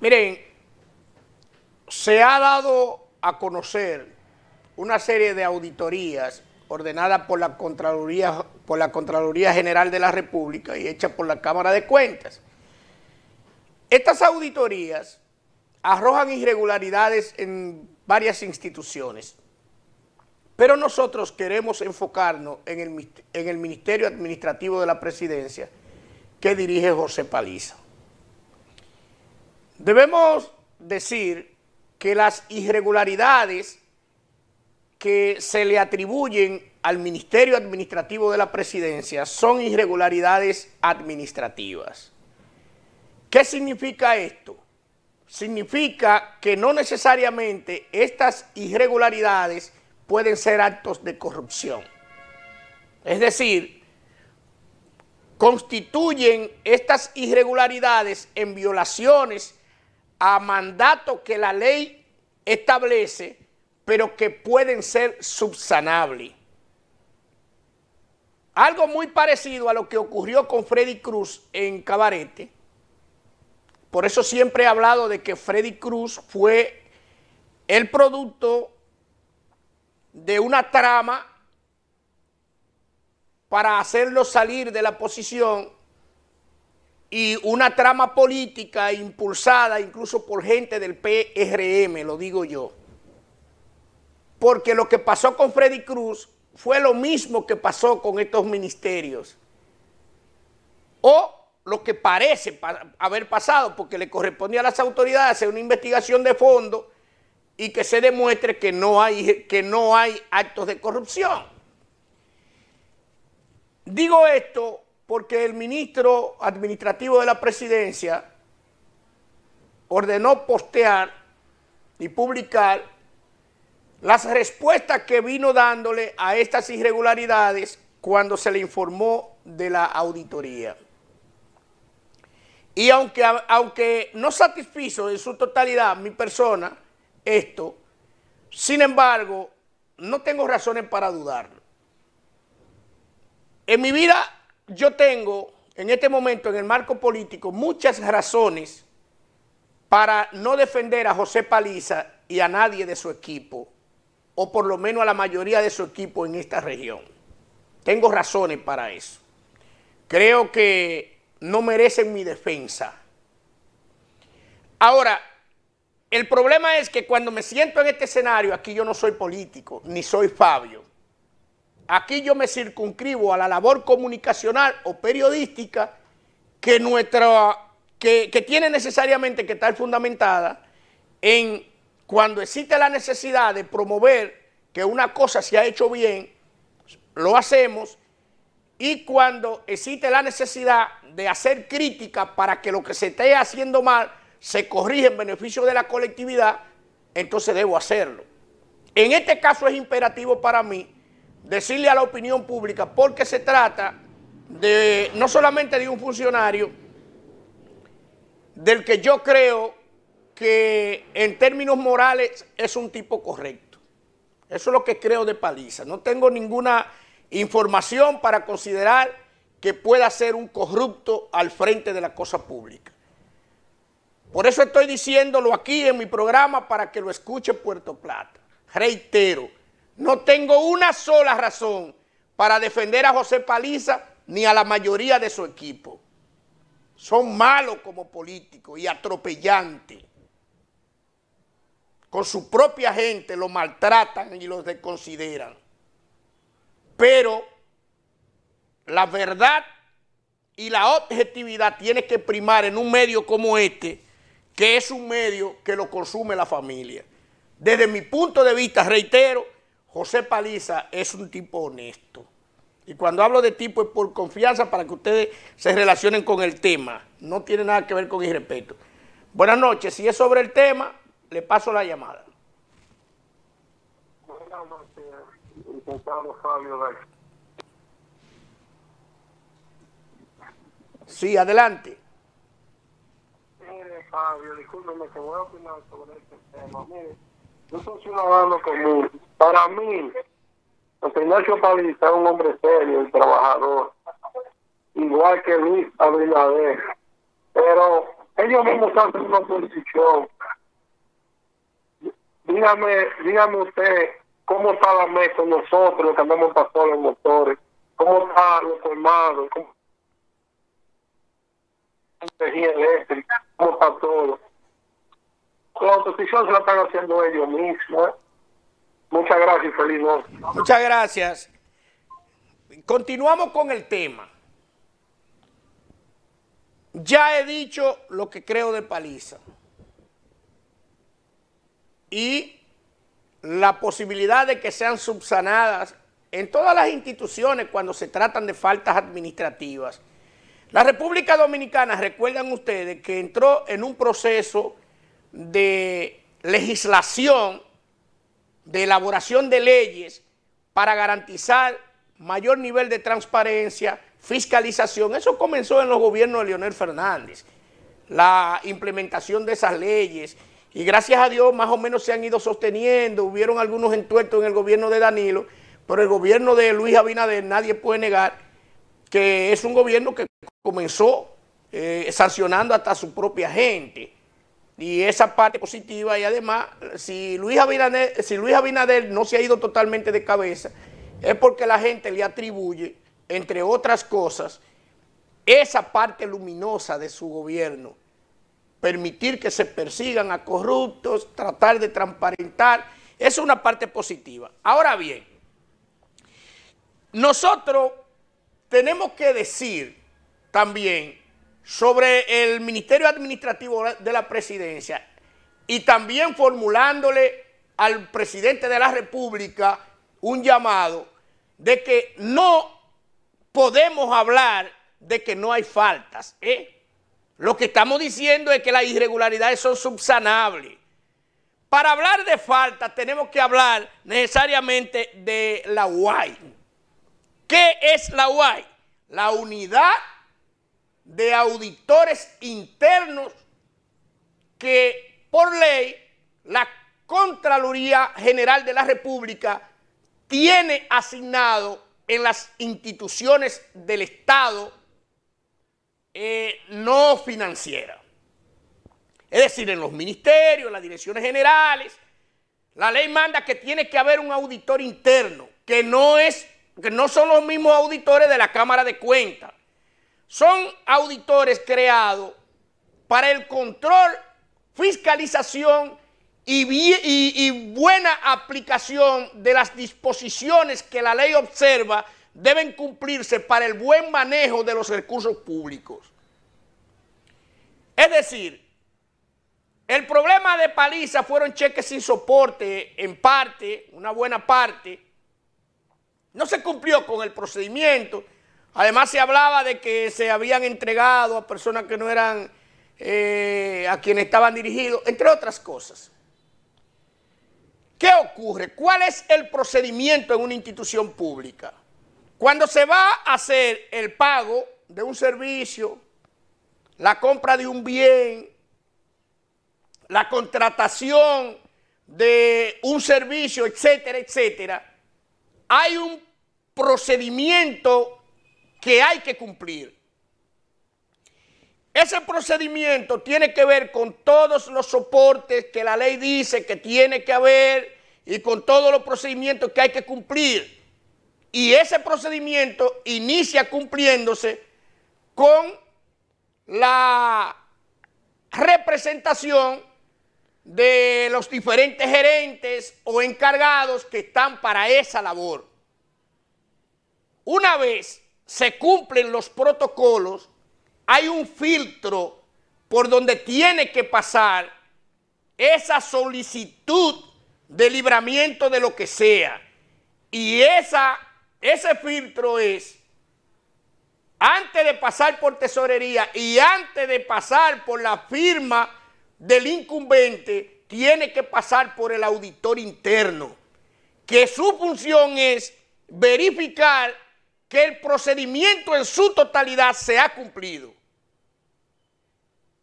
Miren, se ha dado a conocer una serie de auditorías ordenadas por la Contraloría, General de la República y hechas por la Cámara de Cuentas. Estas auditorías arrojan irregularidades en varias instituciones, pero nosotros queremos enfocarnos en el, en el Ministerio Administrativo de la Presidencia que dirige José Paliza. Debemos decir que las irregularidades que se le atribuyen al Ministerio Administrativo de la Presidencia son irregularidades administrativas. ¿Qué significa esto? Significa que no necesariamente estas irregularidades pueden ser actos de corrupción. Es decir, constituyen estas irregularidades en violaciones a mandato que la ley establece, pero que pueden ser subsanables. Algo muy parecido a lo que ocurrió con Freddy Cruz en Cabarete. Por eso siempre he hablado de que Freddy Cruz fue el producto de una trama para hacerlo salir de la posición y una trama política impulsada incluso por gente del PRM, lo digo yo. Porque lo que pasó con Freddy Cruz fue lo mismo que pasó con estos ministerios. O lo que parece haber pasado, porque le correspondía a las autoridades hacer una investigación de fondo y que se demuestre que no hay, que no hay actos de corrupción. Digo esto porque el ministro administrativo de la presidencia ordenó postear y publicar las respuestas que vino dándole a estas irregularidades cuando se le informó de la auditoría. Y aunque, aunque no satisfizo en su totalidad mi persona esto, sin embargo, no tengo razones para dudarlo. En mi vida yo tengo en este momento en el marco político muchas razones para no defender a José Paliza y a nadie de su equipo, o por lo menos a la mayoría de su equipo en esta región. Tengo razones para eso. Creo que no merecen mi defensa. Ahora, el problema es que cuando me siento en este escenario, aquí yo no soy político, ni soy Fabio. Aquí yo me circunscribo a la labor comunicacional o periodística que, nuestra, que, tiene necesariamente que estar fundamentada en cuando existe la necesidad de promover que una cosa se ha hecho bien, lo hacemos, y cuando existe la necesidad de hacer crítica para que lo que se esté haciendo mal se corrija en beneficio de la colectividad, entonces debo hacerlo. En este caso es imperativo para mí decirle a la opinión pública porque se trata de no solamente de un funcionario del que yo creo que en términos morales es un tipo correcto. Eso es lo que creo de Paliza. No tengo ninguna información para considerar que pueda ser un corrupto al frente de la cosa pública. Por eso estoy diciéndolo aquí en mi programa para que lo escuche Puerto Plata. Reitero, no tengo una sola razón para defender a José Paliza ni a la mayoría de su equipo. Son malos como políticos y atropellantes. Con su propia gente lo maltratan y los desconsideran. Pero la verdad y la objetividad tiene que primar en un medio como este, que es un medio que lo consume la familia. Desde mi punto de vista, reitero, José Paliza es un tipo honesto. Y cuando hablo de tipo es por confianza para que ustedes se relacionen con el tema. No tiene nada que ver con irrespeto. Buenas noches. Si es sobre el tema, le paso la llamada. Buenas noches, Fabio Sí, adelante. Mire, Fabio, discúlpeme que voy a opinar sobre este tema. Mire, yo soy ciudadano común para mí, Ignacio Paliza es un hombre serio y trabajador, igual que Luis Abinader. Pero ellos mismos hacen una oposición. Dígame, dígame usted cómo está la mesa nosotros que andamos pasando los motores, cómo está los colmados, cómo energía eléctrica, cómo está oposición se la están haciendo ellos mismos. ¿eh? Muchas gracias feliz noche. Muchas gracias. Continuamos con el tema. Ya he dicho lo que creo de Paliza. Y la posibilidad de que sean subsanadas en todas las instituciones cuando se tratan de faltas administrativas. La República Dominicana, recuerdan ustedes, que entró en un proceso de legislación, de elaboración de leyes para garantizar mayor nivel de transparencia, fiscalización. Eso comenzó en los gobiernos de Leonel Fernández, la implementación de esas leyes. Y gracias a Dios más o menos se han ido sosteniendo, hubieron algunos entuertos en el gobierno de Danilo, pero el gobierno de Luis Abinader nadie puede negar que es un gobierno que comenzó eh, sancionando hasta su propia gente. Y esa parte positiva y además, si Luis, Abinader, no se ha ido totalmente de cabeza, es porque la gente le atribuye, entre otras cosas, esa parte luminosa de su gobierno, permitir que se persigan a corruptos, tratar de transparentar, es una parte positiva. Ahora bien, nosotros tenemos que decir también sobre el Ministerio Administrativo de la Presidencia y también formulándole al presidente de la República un llamado de que no podemos hablar de que no hay faltas. ¿eh? Lo que estamos diciendo es que las irregularidades son subsanables. Para hablar de faltas tenemos que hablar necesariamente de la UAI. ¿Qué es la UAI? La unidad de auditores internos que por ley la Contraloría General de la República tiene asignado en las instituciones del Estado eh, no financieras. Es decir, en los ministerios, en las direcciones generales, la ley manda que tiene que haber un auditor interno, que no, es, que no son los mismos auditores de la Cámara de Cuentas. Son auditores creados para el control, fiscalización y, buena aplicación de las disposiciones que la ley observa deben cumplirse para el buen manejo de los recursos públicos. Es decir, el problema de Paliza fueron cheques sin soporte, en parte, una buena parte. No se cumplió con el procedimiento. Además se hablaba de que se habían entregado a personas que no eran eh, a quienes estaban dirigidos, entre otras cosas. ¿Qué ocurre? ¿Cuál es el procedimiento en una institución pública? Cuando se va a hacer el pago de un servicio, la compra de un bien, la contratación de un servicio, etcétera, etcétera, hay un procedimiento que hay que cumplir. Ese procedimiento tiene que ver con todos los soportes que la ley dice que tiene que haber y con todos los procedimientos que hay que cumplir. Y ese procedimiento inicia cumpliéndose con la representación de los diferentes gerentes o encargados que están para esa labor. Una vez se cumplen los protocolos, hay un filtro por donde tiene que pasar esa solicitud de libramiento de lo que sea. Y esa, ese filtro es, antes de pasar por tesorería y antes de pasar por la firma del incumbente, tiene que pasar por el auditor interno, que su función es verificar que el procedimiento en su totalidad se ha cumplido.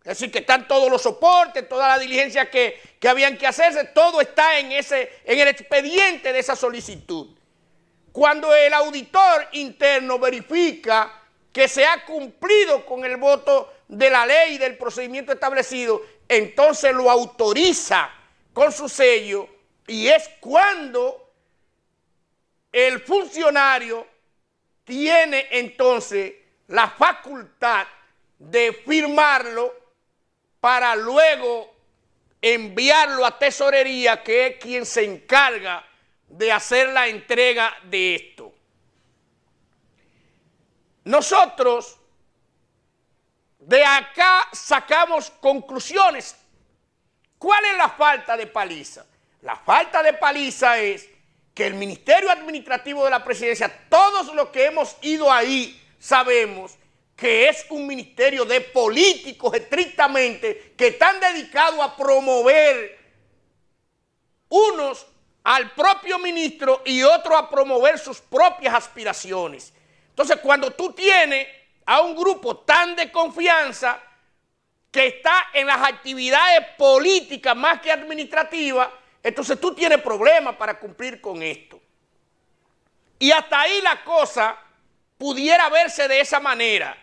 Es decir, que están todos los soportes, toda la diligencia que, habían que hacerse, todo está en, ese, en el expediente de esa solicitud. Cuando el auditor interno verifica que se ha cumplido con el voto, de la ley y del procedimiento establecido, entonces lo autoriza con su sello y es cuando el funcionario tiene entonces la facultad de firmarlo para luego enviarlo a tesorería, que es quien se encarga de hacer la entrega de esto. Nosotros de acá sacamos conclusiones. ¿Cuál es la falta de paliza? La falta de paliza es que el Ministerio Administrativo de la Presidencia, todos los que hemos ido ahí sabemos que es un ministerio de políticos estrictamente que están dedicados a promover unos al propio ministro y otros a promover sus propias aspiraciones. Entonces, cuando tú tienes a un grupo tan de confianza que está en las actividades políticas más que administrativas, entonces tú tienes problemas para cumplir con esto. Y hasta ahí la cosa pudiera verse de esa manera.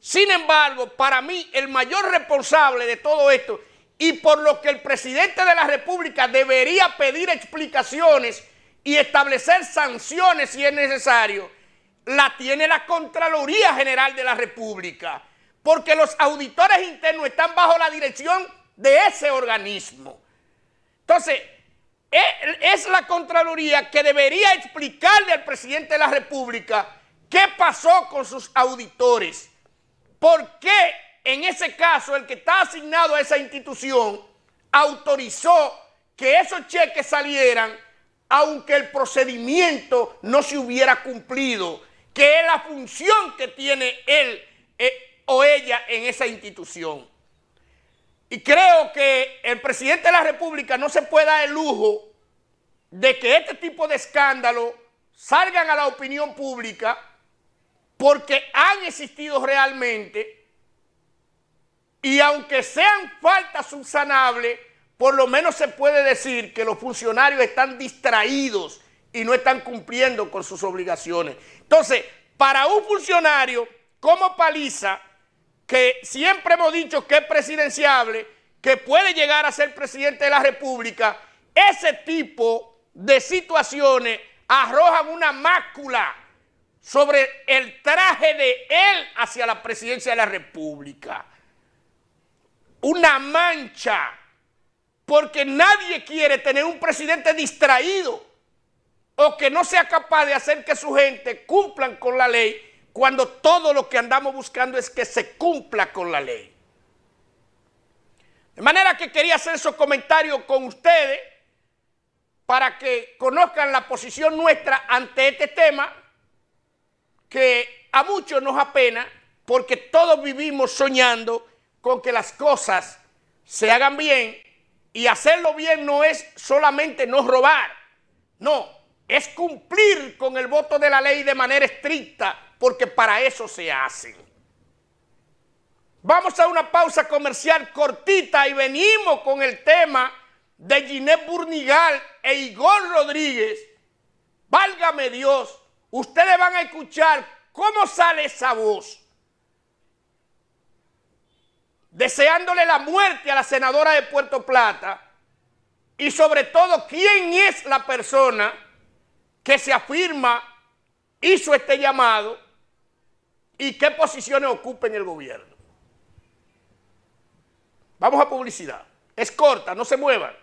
Sin embargo, para mí el mayor responsable de todo esto y por lo que el presidente de la República debería pedir explicaciones y establecer sanciones si es necesario, la tiene la Contraloría General de la República, porque los auditores internos están bajo la dirección de ese organismo. Entonces, e, es la Contraloría que debería explicarle al presidente de la República qué pasó con sus auditores, por qué en ese caso el que está asignado a esa institución autorizó que esos cheques salieran aunque el procedimiento no se hubiera cumplido que es la función que tiene él eh, o ella en esa institución. Y creo que el presidente de la República no se puede dar el lujo de que este tipo de escándalos salgan a la opinión pública porque han existido realmente y aunque sean faltas subsanables, por lo menos se puede decir que los funcionarios están distraídos y no están cumpliendo con sus obligaciones. Entonces, para un funcionario como Paliza, que siempre hemos dicho que es presidenciable, que puede llegar a ser presidente de la República, ese tipo de situaciones arrojan una mácula sobre el traje de él hacia la presidencia de la República. Una mancha, porque nadie quiere tener un presidente distraído o que no sea capaz de hacer que su gente cumplan con la ley cuando todo lo que andamos buscando es que se cumpla con la ley. De manera que quería hacer esos comentarios con ustedes para que conozcan la posición nuestra ante este tema que a muchos nos apena porque todos vivimos soñando con que las cosas se hagan bien y hacerlo bien no es solamente no robar, no, es cumplir con el voto de la ley de manera estricta, porque para eso se hacen. Vamos a una pausa comercial cortita y venimos con el tema de Ginette Burnigal e Igor Rodríguez. Válgame Dios, ustedes van a escuchar cómo sale esa voz. Deseándole la muerte a la senadora de Puerto Plata y sobre todo quién es la persona que se afirma, hizo este llamado y qué posiciones ocupa en el gobierno. Vamos a publicidad. Es corta, no se muevan.